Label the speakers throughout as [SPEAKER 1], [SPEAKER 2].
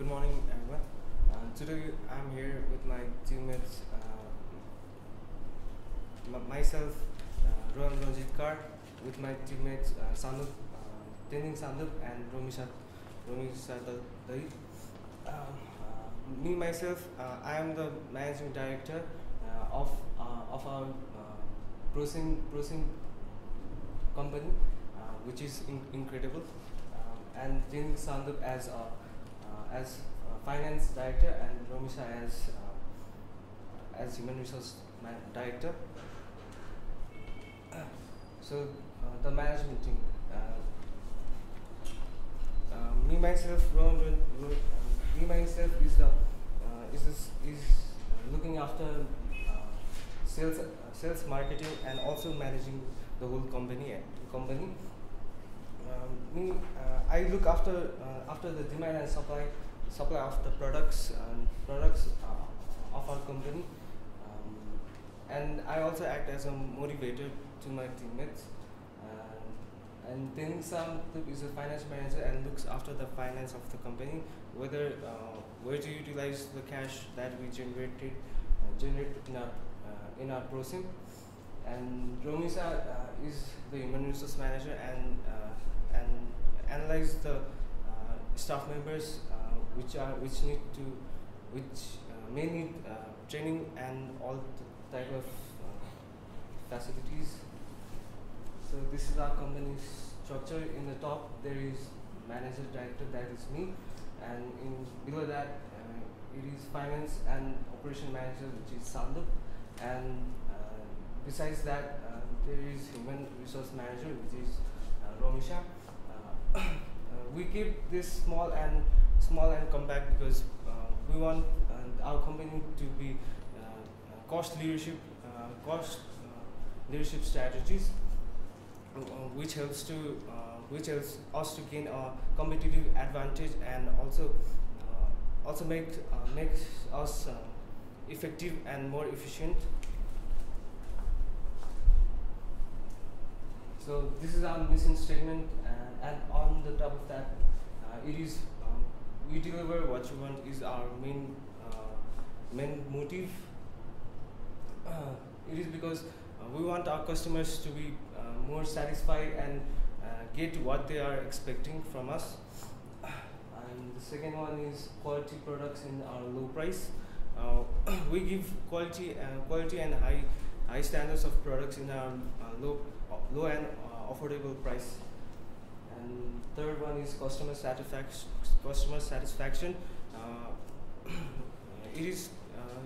[SPEAKER 1] good morning, everyone. Uh, today I'm here with my teammates, uh, myself, uh, Rohan Kar, with my teammates uh, Sandup, uh, and Romisha, Romisha Dai. Uh, uh, me myself, uh, I am the managing director uh, of uh, of our processing processing company, which is in- incredible, um, and Tending Sandup as a uh, as uh, finance director and Romisha as uh, as human resource director. so uh, the management team. Me myself, me myself is the is is looking after sales sales marketing and also managing the whole company company. Um, me, uh, I look after uh, after the demand and supply supply of the products and products uh, of our company, um, and I also act as a motivator to my teammates. Uh, and then Sam is a finance manager and looks after the finance of the company, whether uh, where to utilize the cash that we generated uh, generate in our uh, in our process. And Romisa uh, is the human resource manager and uh, and analyze the staff members which are which need to which uh, may need uh, training and all type of uh, facilities. So this is our company's structure. In the top there is manager director that is me, and in below that uh, it is finance and operation manager which is Sandup, and uh, besides that uh, there is human resource manager which is Romisha. We keep this small and small and compact because uh, we want uh, our company to be uh, cost leadership, cost leadership strategies, which helps to which helps us to gain a competitive advantage and also also make makes us effective and more efficient. So this is our mission statement, uh, and on the top of that, uh, it is we deliver what you want is our main uh, main motive. Uh, it is because uh, we want our customers to be more satisfied and get what they are expecting from us. And the second one is quality products in our low price. Uh, we give quality, uh, quality and high, high standards of products in our uh, low, low and affordable price. Third one is customer satisfaction. Customer satisfaction. Uh, it is uh,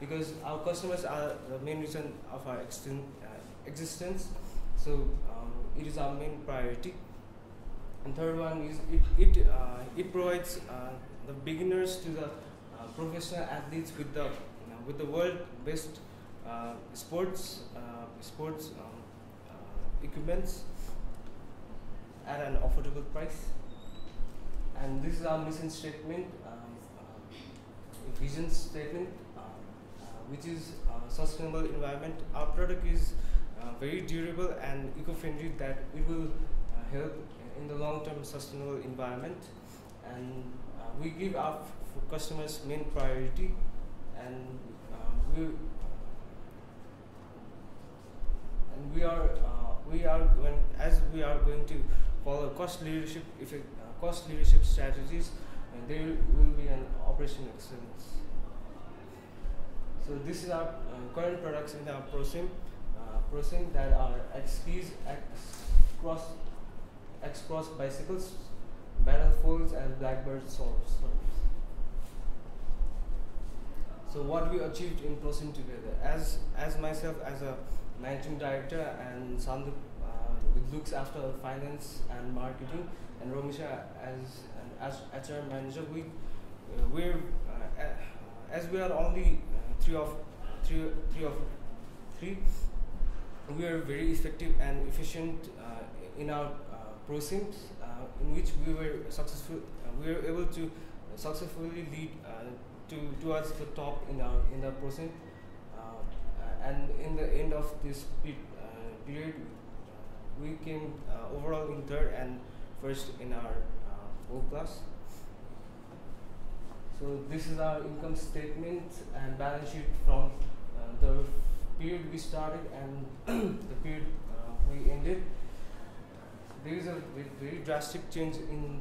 [SPEAKER 1] because our customers are the main reason of our existen- uh, existence. So um, it is our main priority. And third one is it it it provides the beginners to the professional athletes with the with the world best uh, sports uh, sports um, uh, equipments at an affordable price. And this is our mission statement, um, vision statement, uh, uh which is sustainable environment. Our product is very durable and eco-friendly that it will help in the long-term sustainable environment. And we give our customers main priority, and we and we are uh, we are going as we are going to cost leadership uh, cost leadership strategies and there will be an operation excellence. So this is our uh, current products in our prosim uh, prosim that are XPs X cross X cross bicycles battle folds and blackbird swords so what we achieved in prosim together. As as myself as a managing director and Sandup who looks after finance and marketing. And Romisha as an as HR manager we uh, we're uh, as we are only uh, three of three three of three we are very effective and efficient uh, in our uh, proceeds uh, in which we were successful we were able to successfully lead to towards the top in our in the process. And in the end of this pe- period we came uh, overall in third and first in our uh, whole class So this is our income statement and balance sheet from uh, the period we started and the period uh, we ended. There is a very drastic change in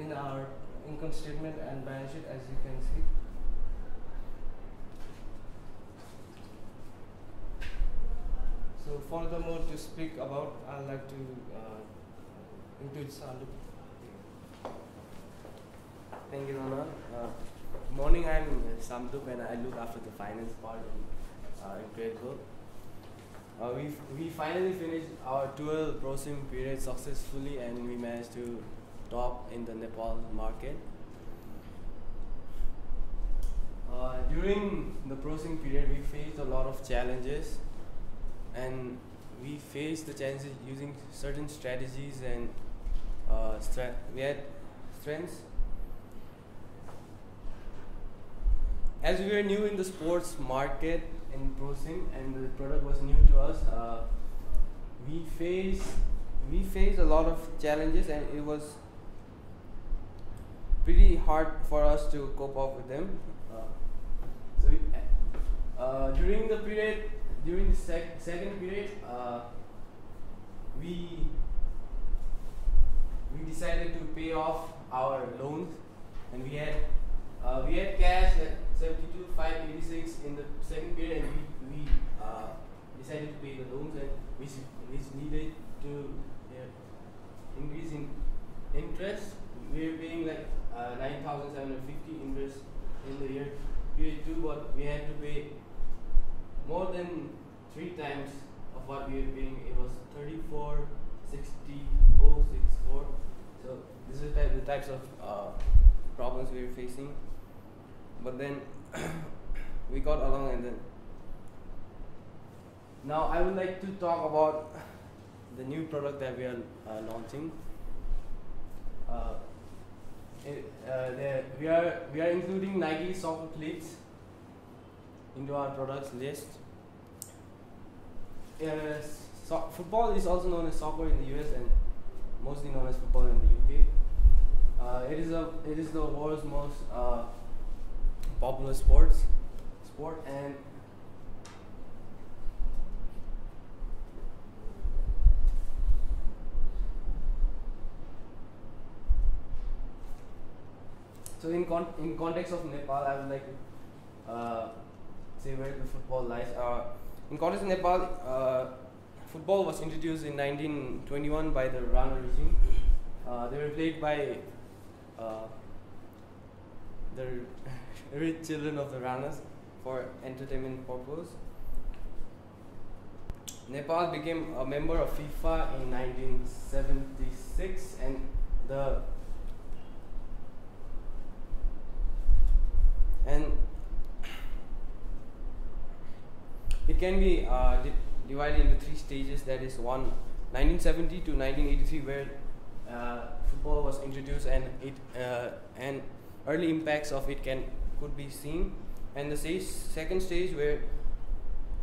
[SPEAKER 1] in our income statement and balance sheet as you can see. So furthermore to speak about, I'd like to uh, introduce Sandu.
[SPEAKER 2] Thank you, Nana. Uh, morning, I'm Samdup and I look after the finance part in, uh, in Creditable. Uh, we we finally finished our 12 ProSim period successfully and we managed to top in the Nepal market. Uh, during the ProSim period, we faced a lot of challenges and we faced the challenges using certain strategies and uh, stra- we had strengths as we were new in the sports market in ProSim and the product was new to us, uh, we faced we faced a lot of challenges and it was pretty hard for us to cope up with them. Uh, so we, uh, during the period, during the sec- second period, uh, we we decided to pay off our loans, and we had uh, we had cash at 72,586 in the second period, and we, we uh, decided to pay the loans, and which, which needed to uh, increase in interest. We were paying like uh, 9,750 interest in the year period two, but we had to pay more than three times of what we were paying. It was 34, 60, 064. So this is type, the types of uh, problems we were facing. But then we got along and then now I would like to talk about the new product that we are uh, launching. Uh, it, uh, we are we are including Nike soft cleats into our products list. Uh, so- football is also known as soccer in the US and mostly known as football in the UK. It is a it is the world's most uh, popular sports sport and so in con- in context of Nepal, I would like to uh, say where the football lies. Uh, in context of Nepal, uh, football was introduced in 1921 by the Rana regime. Uh, they were played by uh, the rich children of the Ranas for entertainment purpose. Nepal became a member of FIFA in 1976 and the and it can be uh, di- divided into three stages that is one 1970 to 1983 where football was introduced and it uh, and early impacts of it can could be seen. And the stage, second stage where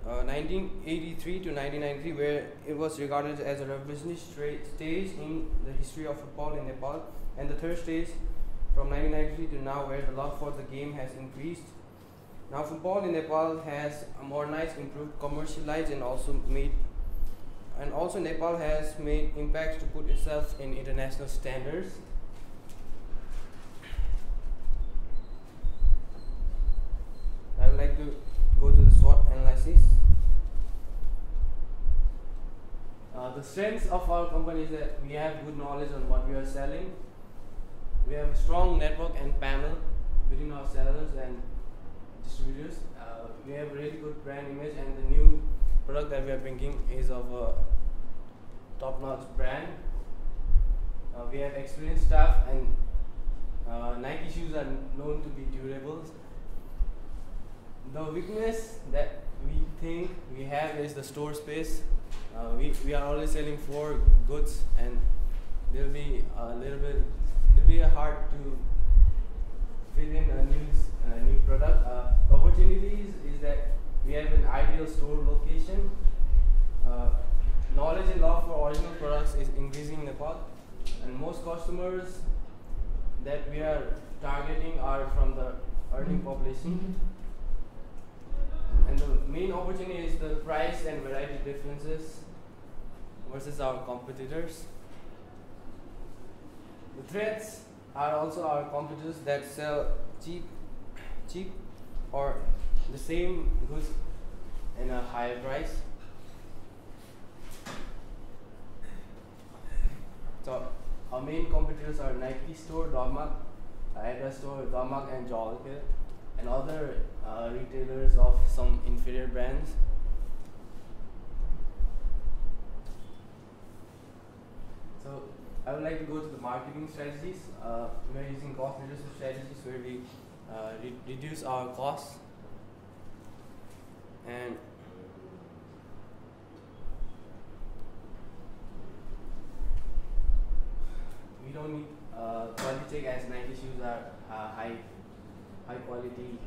[SPEAKER 2] uh, 1983 to 1993 where it was regarded as a revolutionary stage in the history of football in Nepal. And the third stage from 1993 to now where the love for the game has increased. Now football in Nepal has modernized, improved, commercialized and also made and also Nepal has made impacts to put itself in international standards I would like to go to the SWOT analysis. Uh, the strengths of our company is that we have good knowledge on what we are selling. We have a strong network and panel between our sellers and distributors. Uh, we have a really good brand image, and the new product that we are bringing is of a top-notch brand. Uh, we have experienced staff, and uh, Nike shoes are known to be durable. The weakness that we think we have is the store space. Uh, we, we are always selling four goods, and there'll be a little bit, it'll be hard to fit in a new uh, new product. Uh, opportunities is that store location. Uh, knowledge and love for original products is increasing in Nepal, and most customers that we are targeting are from the earning population. And the main opportunity is the price and variety differences versus our competitors. The threats are also our competitors that sell cheap, cheap or the same goods in a higher price. So our main competitors are Nike Store, Dogmark, Adidas Store, Dogmark and Jolke, and other uh, retailers of some inferior brands. So I would like to go to the marketing strategies. Uh, we are using cost leadership strategies where we uh, re- reduce our costs and we don't need uh, quality check as Nike shoes are uh, high high quality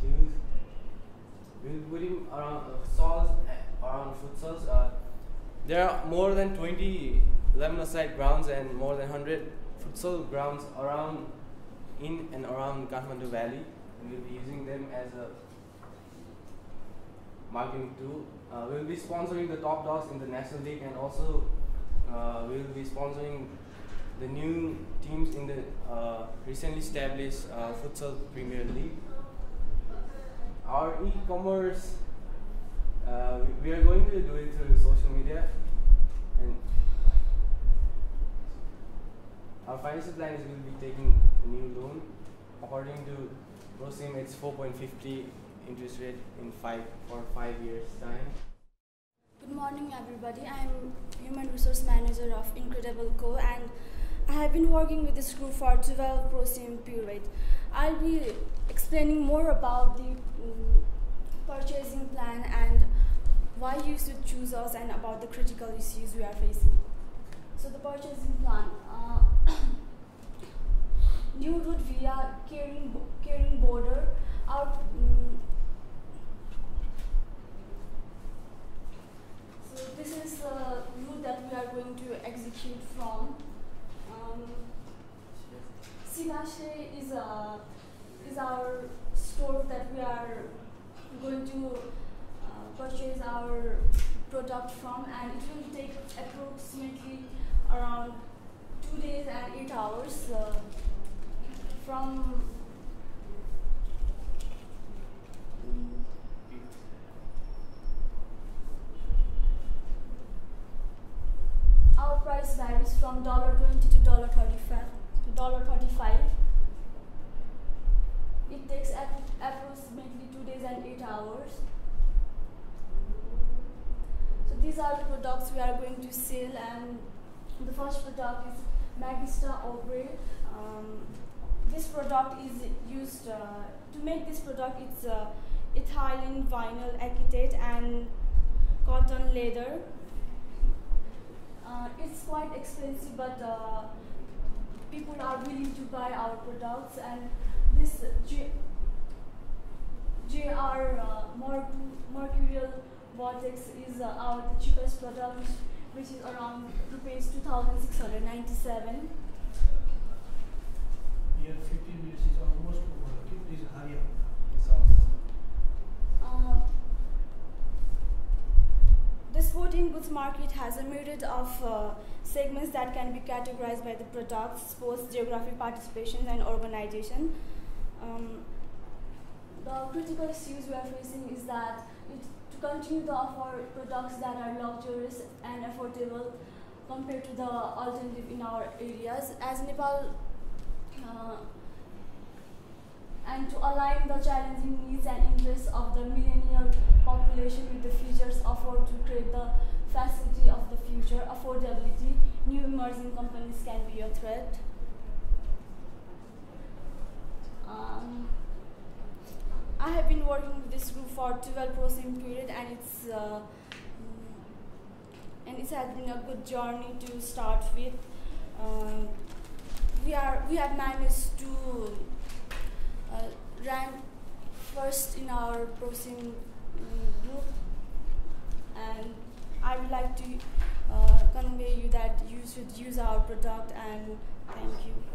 [SPEAKER 2] shoes. We'll be putting around uh, soles uh, around foot soles. Uh, there are more than 20 lemon-side grounds and more than 100 futsal grounds around in and around Kathmandu Valley. We'll be using them as a marketing tool. Uh, we'll be sponsoring the top dogs in the National League and also uh, we'll be sponsoring the new teams in the uh, recently established uh, Futsal Premier League. Our e-commerce, uh, we- are going to do it through social media and our financial plan is we'll be taking a new loan. According to Prosim, it's 4.50 interest rate in five or five years time.
[SPEAKER 3] Good morning, everybody. I'm Human Resource Manager of Incredible Co. and I have been working with this group for 12 ProSim period. I'll be explaining more about the mm, purchasing plan and why you should choose us and about the critical issues we are facing. So the purchasing plan. Uh, new route via Kerung, Kerung border. Our mm, So this is the route that we are going to execute from. Um, Sinashe is a is our store that we are going to uh, purchase our product from, and it will take approximately around two days and eight hours uh, from. mm, Our price varies from dollar twenty to dollar thirty-five. Dollar thirty-five. It takes ap- approximately two days and eight hours. These are the products we are going to sell, and the first product is Magista Obra. Um, this product is used uh, to make this product. It's uh, ethylene vinyl acetate and cotton leather. Uh, it's quite expensive, but uh, people are willing to buy our products. And this J- JR uh, Merc- Mercurial Vortex is uh, our cheapest product, which is around rupees 2,697.
[SPEAKER 4] Here 15 minutes is almost over. Okay, please hurry up.
[SPEAKER 3] Uh, the sporting goods market has a myriad of uh, segments that can be categorized by the products, sports, geographic participation, and organization. Um, the critical issues we are facing is that to continue to offer products that are luxurious and affordable compared to the alternative in our areas, as Nepal uh, and to align the challenging needs and interests of the millennial population with the futures offered to create the facility of the future, affordability, new emerging companies can be a threat. Um, I have been working with this group for 12 prosim period and it's uh, mm, and it has been a good journey to start with. Uh, we are we have managed to uh, rank first in our prosim mm, group and I would like to uh, convey you that you should use our product and thank you.